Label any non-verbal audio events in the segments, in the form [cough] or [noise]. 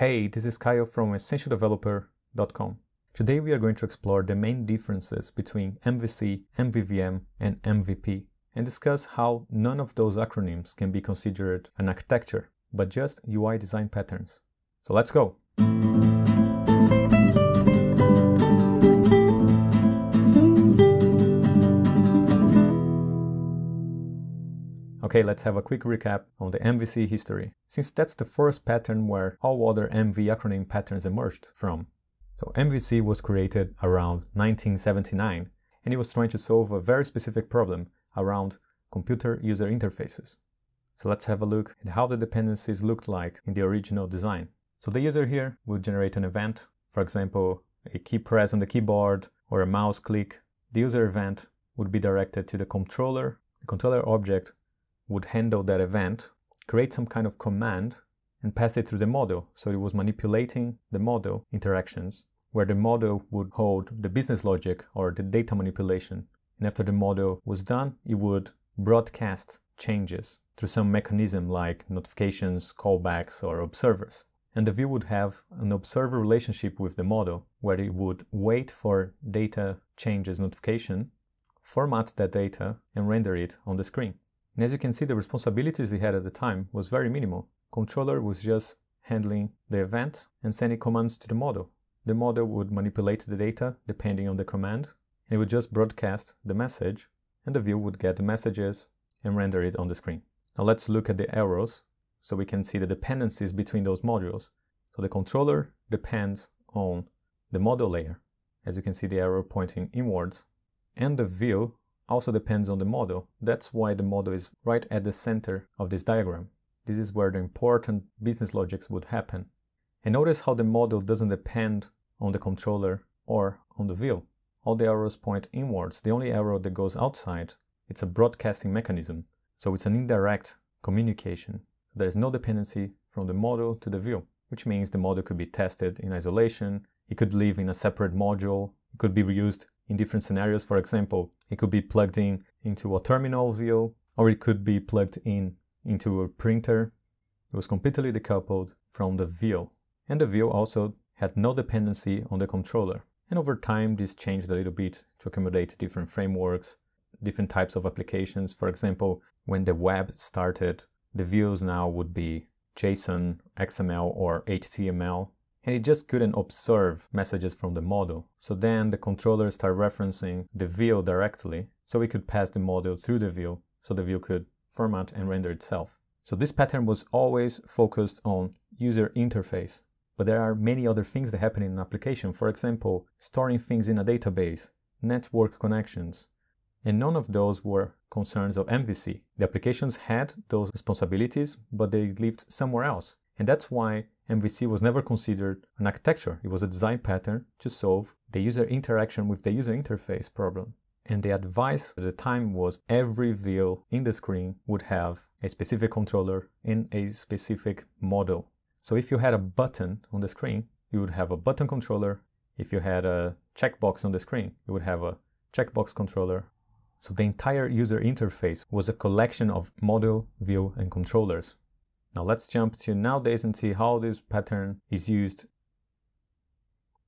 Hey, this is Caio from EssentialDeveloper.com. Today we are going to explore the main differences between MVC, MVVM, and MVP and discuss how none of those acronyms can be considered an architecture, but just UI design patterns. So let's go! Okay, let's have a quick recap on the MVC history, since that's the first pattern where all other MV acronym patterns emerged from. So MVC was created around 1979, and it was trying to solve a very specific problem around computer user interfaces. So let's have a look at how the dependencies looked like in the original design. So the user here will generate an event, for example, a key press on the keyboard or a mouse click. The user event would be directed to the controller. The controller object would handle that event, create some kind of command, and pass it through the model. So it was manipulating the model interactions, where the model would hold the business logic or the data manipulation. And after the model was done, it would broadcast changes through some mechanism like notifications, callbacks, or observers. And the view would have an observer relationship with the model, where it would wait for data changes notification, format that data, and render it on the screen. And as you can see, the responsibilities he had at the time was very minimal. Controller was just handling the event and sending commands to the model. The model would manipulate the data depending on the command, and it would just broadcast the message, and the view would get the messages and render it on the screen. Now let's look at the arrows so we can see the dependencies between those modules. So the controller depends on the model layer, as you can see the arrow pointing inwards, and the view also depends on the model. That's why the model is right at the center of this diagram. This is where the important business logics would happen. And notice how the model doesn't depend on the controller or on the view. All the arrows point inwards. The only arrow that goes outside, it's a broadcasting mechanism. So it's an indirect communication. There is no dependency from the model to the view, which means the model could be tested in isolation. It could live in a separate module. It could be reused in different scenarios. For example, it could be plugged in into a terminal view, or it could be plugged in into a printer. It was completely decoupled from the view. And the view also had no dependency on the controller. And over time, this changed a little bit to accommodate different frameworks, different types of applications. For example, when the web started, the views now would be JSON, XML, or HTML and it just couldn't observe messages from the model. So then the controller started referencing the view directly, so we could pass the model through the view, so the view could format and render itself. So this pattern was always focused on user interface, but there are many other things that happen in an application. For example, storing things in a database, network connections, and none of those were concerns of MVC. The applications had those responsibilities, but they lived somewhere else. And that's why MVC was never considered an architecture. It was a design pattern to solve the user interaction with the user interface problem. And the advice at the time was every view in the screen would have a specific controller in a specific model. So if you had a button on the screen, you would have a button controller. If you had a checkbox on the screen, you would have a checkbox controller. So the entire user interface was a collection of model, view, and controllers. Now let's jump to nowadays and see how this pattern is used.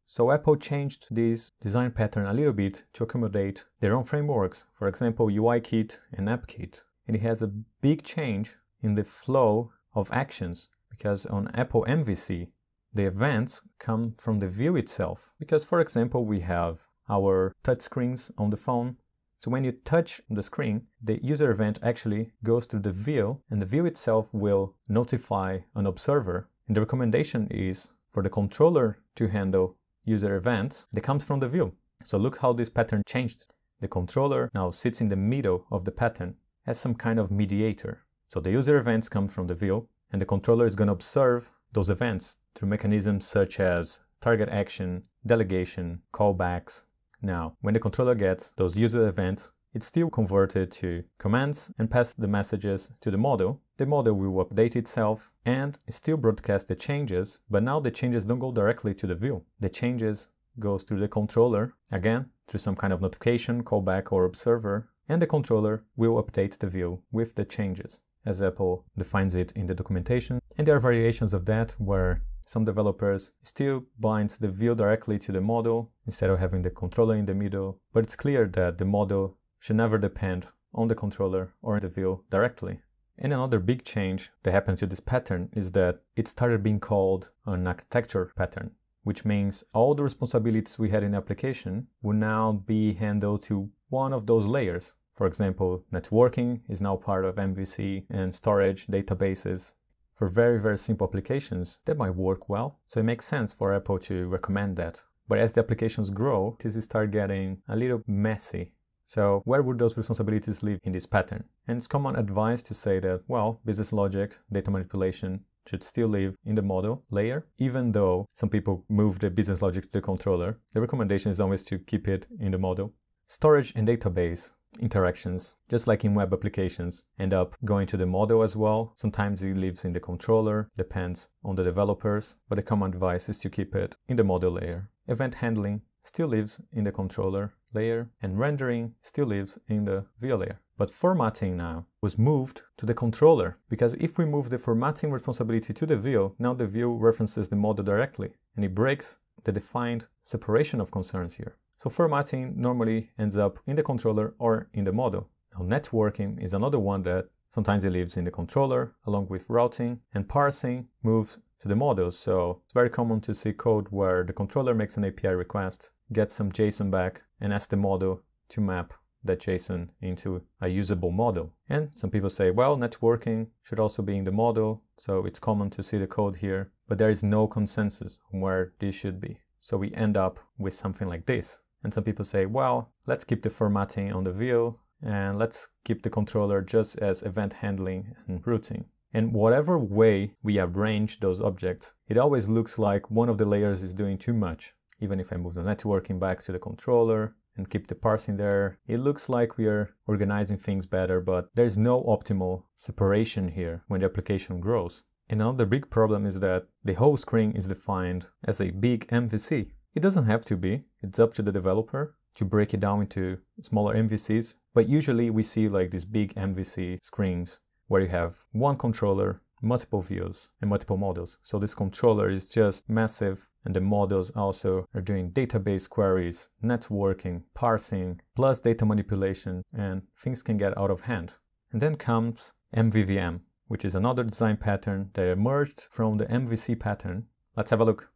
So Apple changed this design pattern a little bit to accommodate their own frameworks, for example UIKit and AppKit. And it has a big change in the flow of actions because on Apple MVC, the events come from the view itself. Because for example, we have our touchscreens on the phone so when you touch the screen, the user event actually goes to the view and the view itself will notify an observer. And the recommendation is for the controller to handle user events that comes from the view. So look how this pattern changed. The controller now sits in the middle of the pattern as some kind of mediator. So the user events come from the view and the controller is going to observe those events through mechanisms such as target action, delegation, callbacks, now, when the controller gets those user events, it's still converted to commands and pass the messages to the model. The model will update itself and still broadcast the changes, but now the changes don't go directly to the view. The changes goes through the controller, again, through some kind of notification, callback or observer, and the controller will update the view with the changes, as Apple defines it in the documentation. And there are variations of that where some developers still bind the view directly to the model instead of having the controller in the middle, but it's clear that the model should never depend on the controller or the view directly. And another big change that happened to this pattern is that it started being called an architecture pattern, which means all the responsibilities we had in the application will now be handled to one of those layers. For example, networking is now part of MVC and storage databases. For very, very simple applications, that might work well, so it makes sense for Apple to recommend that. But as the applications grow, this start getting a little messy so where would those responsibilities live in this pattern? And it's common advice to say that, well, business logic, data manipulation should still live in the model layer, even though some people move the business logic to the controller. The recommendation is always to keep it in the model. Storage and database interactions, just like in web applications, end up going to the model as well. Sometimes it lives in the controller, depends on the developers, but the common advice is to keep it in the model layer. Event handling still lives in the controller layer and rendering still lives in the view layer. But formatting now was moved to the controller because if we move the formatting responsibility to the view, now the view references the model directly and it breaks the defined separation of concerns here. So formatting normally ends up in the controller or in the model. Now networking is another one that sometimes it lives in the controller along with routing and parsing moves to the model. So it's very common to see code where the controller makes an API request, gets some JSON back, and asks the model to map that JSON into a usable model. And some people say, well, networking should also be in the model, so it's common to see the code here, but there is no consensus on where this should be. So we end up with something like this. And some people say, well, let's keep the formatting on the view and let's keep the controller just as event handling and routing. And whatever way we arrange those objects, it always looks like one of the layers is doing too much. Even if I move the networking back to the controller and keep the parsing there, it looks like we are organizing things better, but there's no optimal separation here when the application grows. And another big problem is that the whole screen is defined as a big MVC. It doesn't have to be, it's up to the developer to break it down into smaller MVCs, but usually we see like these big MVC screens where you have one controller, multiple views, and multiple models. So this controller is just massive, and the models also are doing database queries, networking, parsing, plus data manipulation, and things can get out of hand. And then comes MVVM, which is another design pattern that emerged from the MVC pattern. Let's have a look.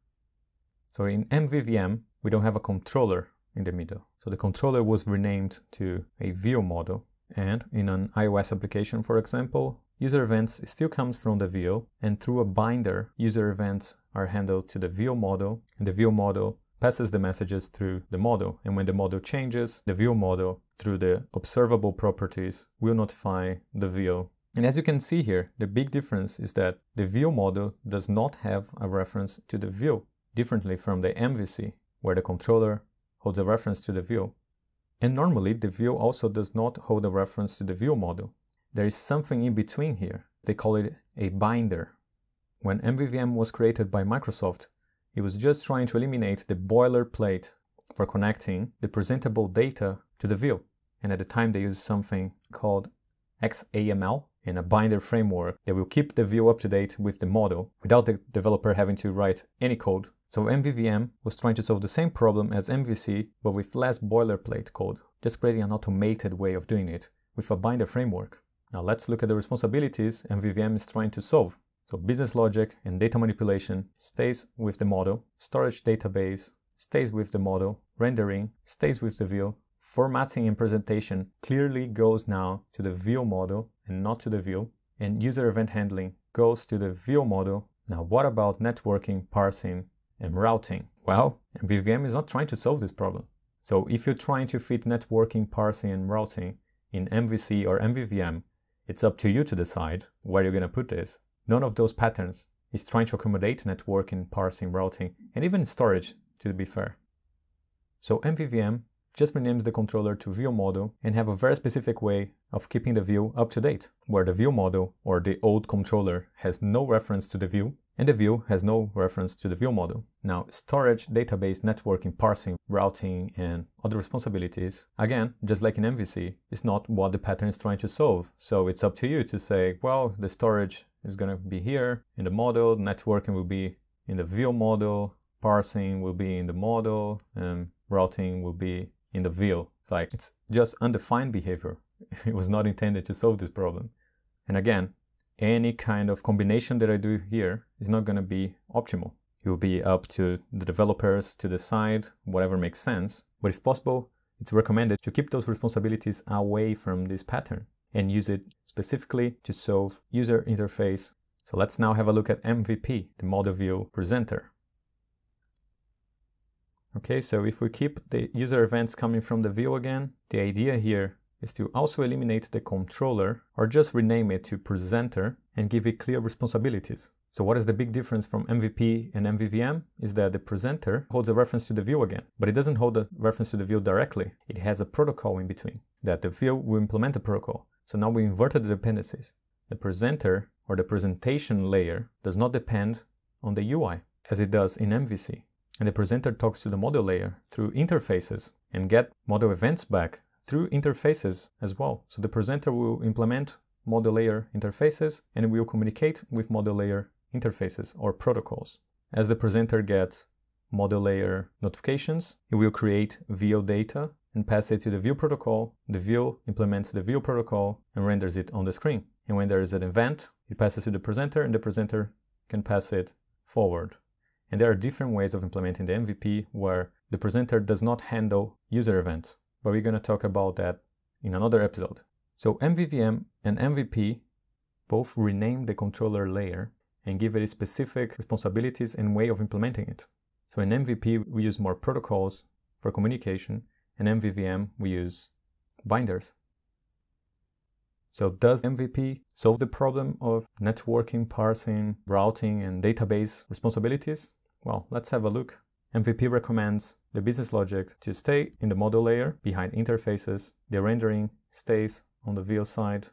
So in MVVM, we don't have a controller in the middle. So the controller was renamed to a view model and in an iOS application, for example, user events still comes from the view, and through a binder, user events are handled to the view model, and the view model passes the messages through the model. And when the model changes, the view model, through the observable properties, will notify the view. And as you can see here, the big difference is that the view model does not have a reference to the view, differently from the MVC, where the controller holds a reference to the view. And normally the view also does not hold a reference to the view model. There is something in between here. They call it a binder. When MVVM was created by Microsoft, it was just trying to eliminate the boilerplate for connecting the presentable data to the view. And at the time they used something called XAML in a binder framework that will keep the view up to date with the model without the developer having to write any code so MVVM was trying to solve the same problem as MVC, but with less boilerplate code, just creating an automated way of doing it with a binder framework. Now let's look at the responsibilities MVVM is trying to solve. So business logic and data manipulation stays with the model, storage database stays with the model, rendering stays with the view, formatting and presentation clearly goes now to the view model and not to the view, and user event handling goes to the view model. Now what about networking, parsing, and routing? Well, MVVM is not trying to solve this problem. So if you're trying to fit networking, parsing, and routing in MVC or MVVM, it's up to you to decide where you're going to put this. None of those patterns is trying to accommodate networking, parsing, routing, and even storage, to be fair. So MVVM just renames the controller to view model and have a very specific way of keeping the view up to date, where the view model or the old controller has no reference to the view and the view has no reference to the view model. Now, storage, database, networking, parsing, routing, and other responsibilities, again, just like in MVC, is not what the pattern is trying to solve. So it's up to you to say, well, the storage is going to be here in the model, networking will be in the view model, parsing will be in the model, and routing will be in the view. It's like it's just undefined behavior. [laughs] it was not intended to solve this problem. And again, any kind of combination that I do here is not going to be optimal. It will be up to the developers to decide whatever makes sense. But if possible, it's recommended to keep those responsibilities away from this pattern and use it specifically to solve user interface. So let's now have a look at MVP, the model view presenter. Okay, so if we keep the user events coming from the view again, the idea here is to also eliminate the controller or just rename it to presenter and give it clear responsibilities. So what is the big difference from MVP and MVVM is that the presenter holds a reference to the view again, but it doesn't hold a reference to the view directly. It has a protocol in between that the view will implement the protocol. So now we inverted the dependencies. The presenter or the presentation layer does not depend on the UI as it does in MVC. And the presenter talks to the model layer through interfaces and get model events back through interfaces as well. So the presenter will implement model layer interfaces and will communicate with model layer interfaces or protocols. As the presenter gets model layer notifications, it will create view data and pass it to the view protocol. The view implements the view protocol and renders it on the screen. And when there is an event, it passes to the presenter and the presenter can pass it forward. And there are different ways of implementing the MVP where the presenter does not handle user events, but we're going to talk about that in another episode. So MVVM and MVP both rename the controller layer and give it specific responsibilities and way of implementing it. So in MVP, we use more protocols for communication, and MVVM, we use binders. So does MVP solve the problem of networking, parsing, routing, and database responsibilities? Well, let's have a look. MVP recommends the business logic to stay in the model layer behind interfaces. The rendering stays on the view side.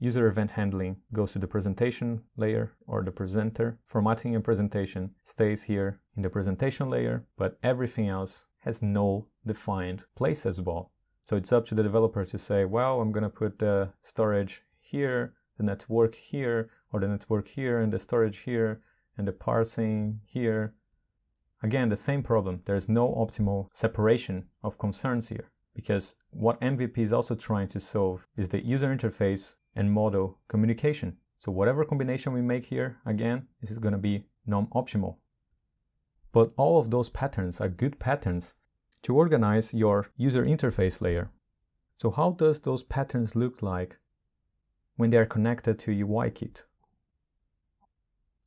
User event handling goes to the presentation layer or the presenter. Formatting and presentation stays here in the presentation layer, but everything else has no defined place as well. So it's up to the developer to say, well, I'm going to put the storage here, the network here, or the network here, and the storage here, and the parsing here. Again, the same problem. There's no optimal separation of concerns here because what MVP is also trying to solve is the user interface and model communication. So whatever combination we make here, again, this is going to be non-optimal. But all of those patterns are good patterns to organize your user interface layer. So how does those patterns look like when they are connected to UIKit?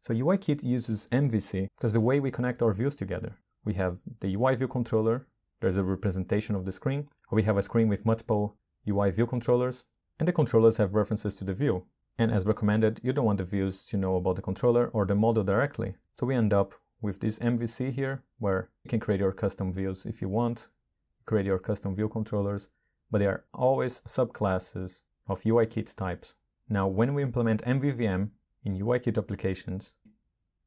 So UIKit uses MVC because the way we connect our views together, we have the UI view controller, there's a representation of the screen, or we have a screen with multiple UI view controllers, and the controllers have references to the view. And as recommended, you don't want the views to know about the controller or the model directly. So we end up with this MVC here, where you can create your custom views if you want, create your custom view controllers, but they are always subclasses of UIKit types. Now, when we implement MVVM in UIKit applications,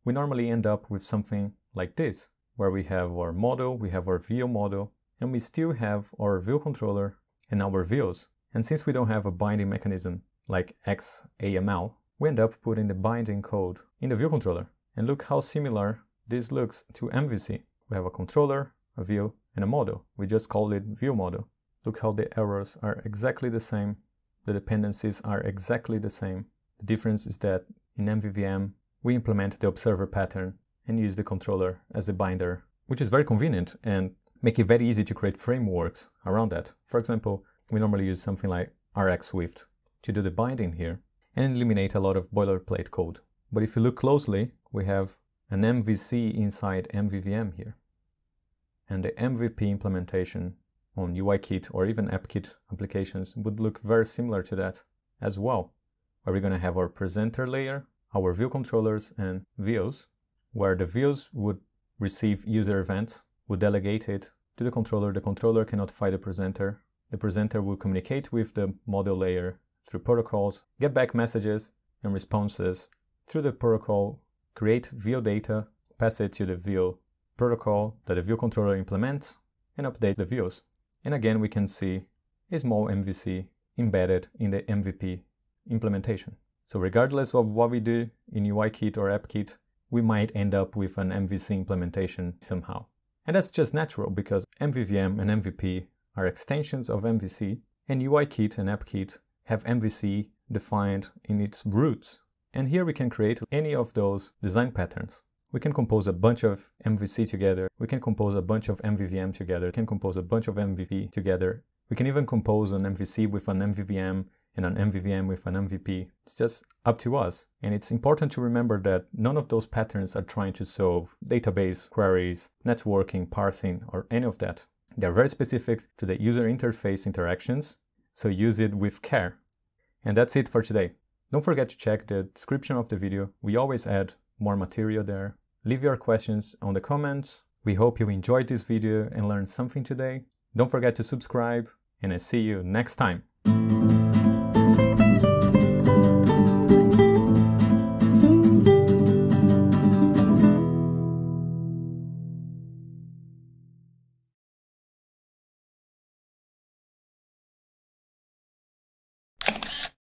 we normally end up with something like this, where we have our model, we have our view model, and we still have our view controller and our views. And since we don't have a binding mechanism like XAML, we end up putting the binding code in the view controller. And look how similar this looks to MVC. We have a controller, a view, and a model. We just call it view model. Look how the errors are exactly the same. The dependencies are exactly the same. The difference is that in MVVM, we implement the observer pattern and use the controller as a binder, which is very convenient and make it very easy to create frameworks around that. For example, we normally use something like RxSwift to do the binding here and eliminate a lot of boilerplate code. But if you look closely, we have an MVC inside MVVM here. And the MVP implementation on UIKit or even AppKit applications would look very similar to that as well, where we're going to have our presenter layer, our view controllers and views, where the views would receive user events, would delegate it to the controller. The controller can notify the presenter. The presenter will communicate with the model layer through protocols, get back messages and responses through the protocol create view data, pass it to the view protocol that the view controller implements, and update the views. And again, we can see a small MVC embedded in the MVP implementation. So regardless of what we do in UIKit or AppKit, we might end up with an MVC implementation somehow. And that's just natural because MVVM and MVP are extensions of MVC, and UIKit and AppKit have MVC defined in its roots. And here we can create any of those design patterns. We can compose a bunch of MVC together, we can compose a bunch of MVVM together, we can compose a bunch of MVP together, we can even compose an MVC with an MVVM and an MVVM with an MVP. It's just up to us. And it's important to remember that none of those patterns are trying to solve database queries, networking, parsing, or any of that. They're very specific to the user interface interactions, so use it with care. And that's it for today. Don't forget to check the description of the video. We always add more material there. Leave your questions on the comments. We hope you enjoyed this video and learned something today. Don't forget to subscribe, and I see you next time.